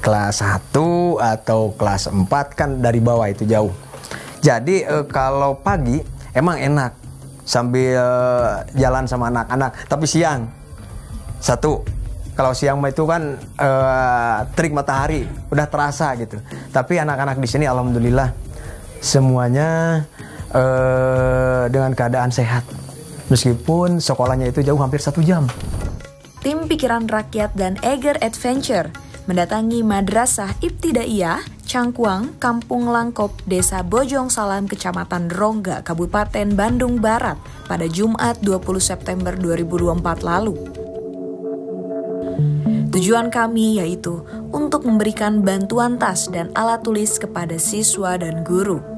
kelas 1 atau kelas 4 kan dari bawah itu jauh. Jadi eh, kalau pagi emang enak sambil jalan sama anak-anak, tapi siang satu kalau siang itu kan uh, trik matahari udah terasa gitu. Tapi anak-anak di sini alhamdulillah semuanya uh, dengan keadaan sehat. Meskipun sekolahnya itu jauh hampir satu jam. Tim Pikiran Rakyat dan Eger Adventure mendatangi Madrasah Ibtidaiyah Cangkuang, Kampung Langkop, Desa Bojong Salam, Kecamatan Rongga, Kabupaten Bandung Barat pada Jumat 20 September 2024 lalu. Tujuan kami yaitu untuk memberikan bantuan tas dan alat tulis kepada siswa dan guru.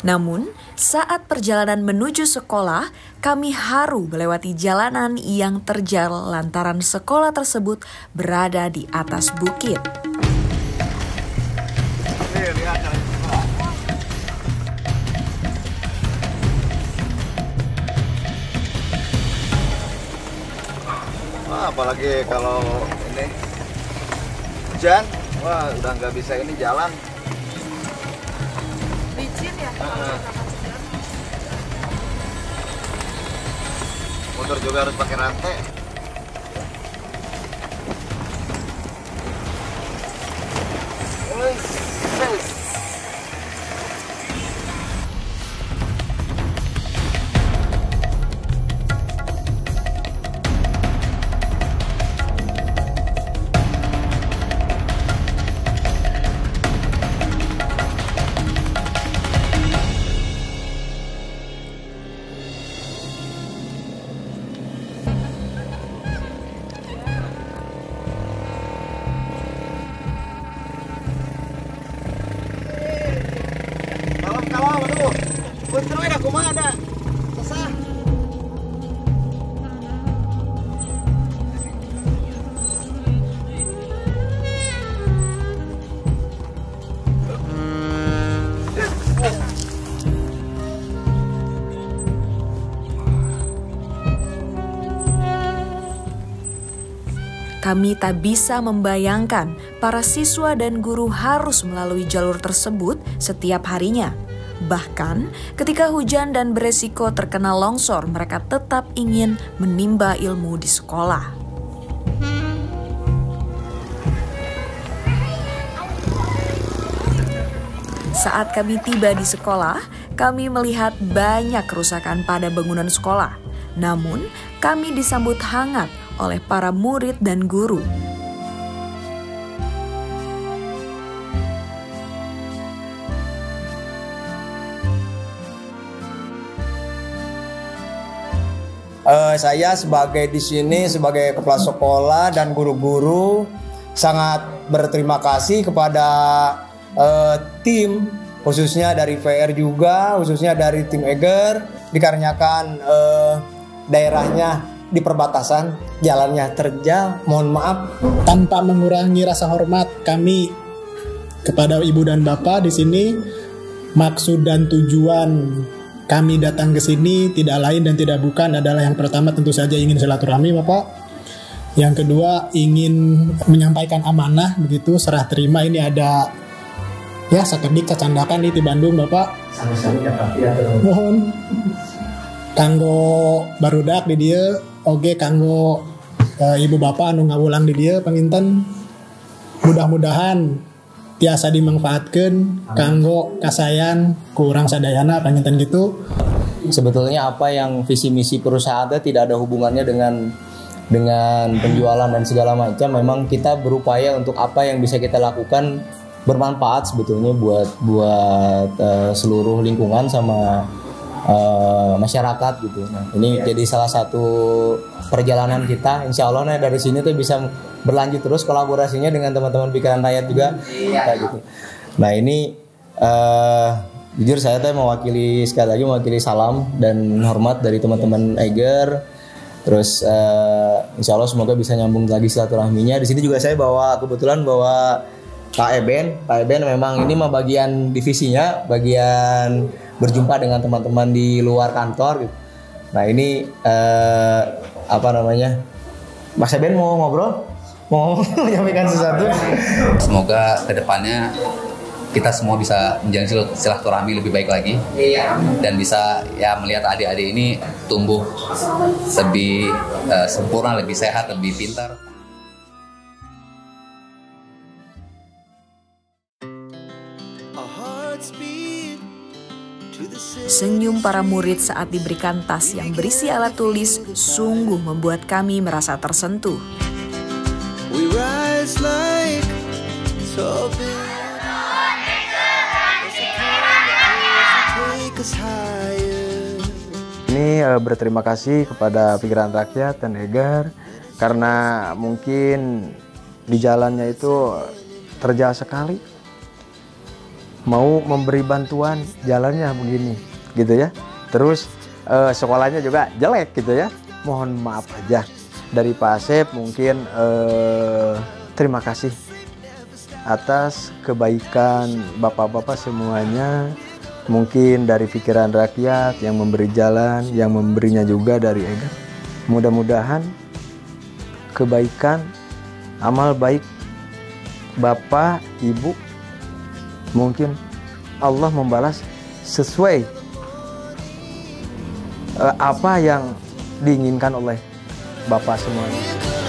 Namun, saat perjalanan menuju sekolah, kami haru melewati jalanan yang terjal lantaran sekolah tersebut berada di atas bukit. Apalagi kalau ini hujan, wah udah nggak bisa ini jalan. Ya? Motor juga harus pakai rantai. Kami tak bisa membayangkan para siswa dan guru harus melalui jalur tersebut setiap harinya. Bahkan, ketika hujan dan beresiko terkena longsor, mereka tetap ingin menimba ilmu di sekolah. Saat kami tiba di sekolah, kami melihat banyak kerusakan pada bangunan sekolah. Namun, kami disambut hangat oleh para murid dan guru. Eh, saya sebagai di sini sebagai kepala sekolah dan guru-guru sangat berterima kasih kepada eh, tim khususnya dari VR juga khususnya dari tim Eger dikarenakan eh, daerahnya di perbatasan jalannya terjal mohon maaf. Tanpa mengurangi rasa hormat kami kepada ibu dan bapak di sini maksud dan tujuan kami datang ke sini tidak lain dan tidak bukan adalah yang pertama tentu saja ingin silaturahmi bapak. Yang kedua ingin menyampaikan amanah begitu serah terima. Ini ada ya sekedik kecandakan di Bandung bapak. Mohon kanggo barudak di dia oke kanggo eh, ibu bapak anu ngawulang di dia penginten mudah-mudahan tiasa dimanfaatkan kanggo kasayan kurang sadayana penginten gitu sebetulnya apa yang visi misi perusahaan itu tidak ada hubungannya dengan dengan penjualan dan segala macam. Memang kita berupaya untuk apa yang bisa kita lakukan bermanfaat sebetulnya buat buat uh, seluruh lingkungan sama uh, masyarakat gitu. Nah, ini jadi salah satu perjalanan kita. Insya Allah nah dari sini tuh bisa berlanjut terus kolaborasinya dengan teman-teman pikiran rakyat juga. Kayak gitu. Nah ini uh, jujur saya tuh mewakili sekali lagi mewakili salam dan hormat dari teman-teman Eiger. Terus uh, insya Allah semoga bisa nyambung lagi silaturahminya. Di sini juga saya bawa kebetulan bawa Kak Eben, Kak Eben memang ini mah bagian divisinya, bagian berjumpa dengan teman-teman di luar kantor. Gitu. Nah ini uh, apa namanya? Mas Eben mau ngobrol? Mau menyampaikan sesuatu? Semoga ke depannya kita semua bisa menjalin silaturahmi lebih baik lagi dan bisa ya melihat adik-adik ini tumbuh lebih uh, sempurna, lebih sehat, lebih pintar. Senyum para murid saat diberikan tas yang berisi alat tulis sungguh membuat kami merasa tersentuh. Ini uh, berterima kasih kepada pikiran rakyat dan Egar karena mungkin di jalannya itu terjal sekali mau memberi bantuan jalannya begini gitu ya. Terus eh, sekolahnya juga jelek gitu ya. Mohon maaf aja dari Pak Asep mungkin eh, terima kasih atas kebaikan bapak-bapak semuanya mungkin dari pikiran rakyat yang memberi jalan yang memberinya juga dari Ega mudah-mudahan kebaikan amal baik bapak ibu mungkin Allah membalas sesuai uh, apa yang diinginkan oleh Bapak semuanya.